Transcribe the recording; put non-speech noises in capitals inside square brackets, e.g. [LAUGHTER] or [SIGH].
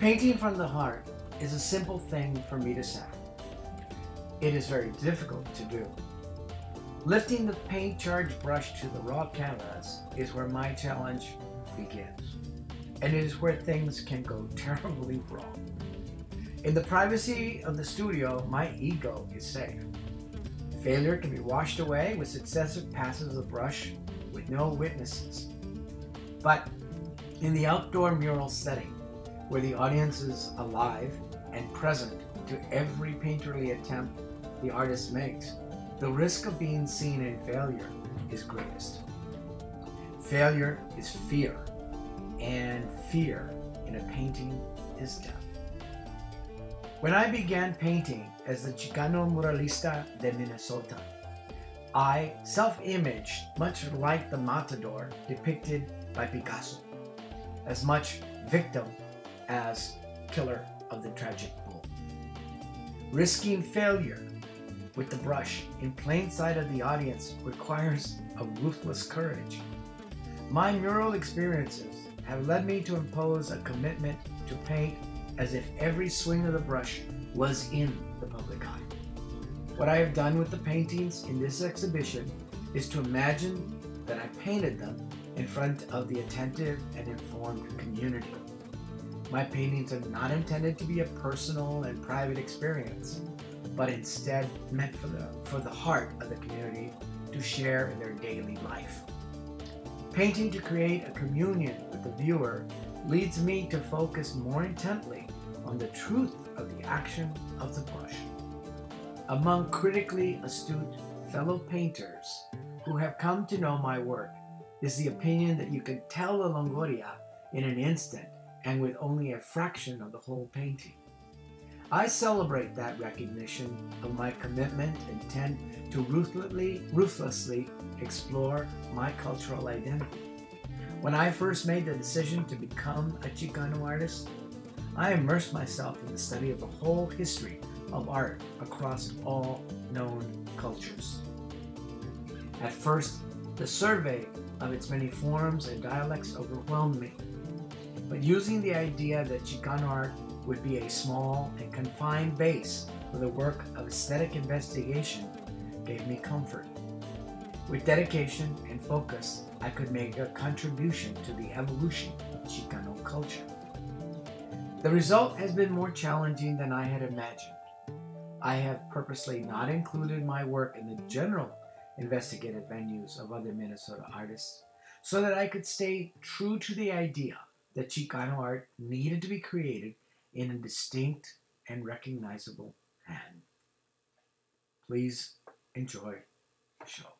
Painting from the heart is a simple thing for me to say. It is very difficult to do. Lifting the paint charged brush to the raw canvas is where my challenge begins. And it is where things can go [LAUGHS] terribly wrong. In the privacy of the studio, my ego is safe. Failure can be washed away with successive passes of the brush with no witnesses. But in the outdoor mural setting, where the audience is alive and present to every painterly attempt the artist makes, the risk of being seen in failure is greatest. Failure is fear, and fear in a painting is death. When I began painting as the Chicano Muralista de Minnesota, I self-imaged much like the matador depicted by Picasso, as much victim as killer of the tragic bull. Risking failure with the brush in plain sight of the audience requires a ruthless courage. My mural experiences have led me to impose a commitment to paint as if every swing of the brush was in the public eye. What I have done with the paintings in this exhibition is to imagine that I painted them in front of the attentive and informed community. My paintings are not intended to be a personal and private experience, but instead meant for the, for the heart of the community to share in their daily life. Painting to create a communion with the viewer leads me to focus more intently on the truth of the action of the brush. Among critically astute fellow painters who have come to know my work is the opinion that you can tell a Longoria in an instant and with only a fraction of the whole painting. I celebrate that recognition of my commitment and tend to ruthlessly, ruthlessly explore my cultural identity. When I first made the decision to become a Chicano artist, I immersed myself in the study of the whole history of art across all known cultures. At first, the survey of its many forms and dialects overwhelmed me, but using the idea that Chicano art would be a small and confined base for the work of aesthetic investigation gave me comfort. With dedication and focus, I could make a contribution to the evolution of Chicano culture. The result has been more challenging than I had imagined. I have purposely not included my work in the general investigative venues of other Minnesota artists so that I could stay true to the idea that Chicano art needed to be created in a distinct and recognizable hand. Please enjoy the show.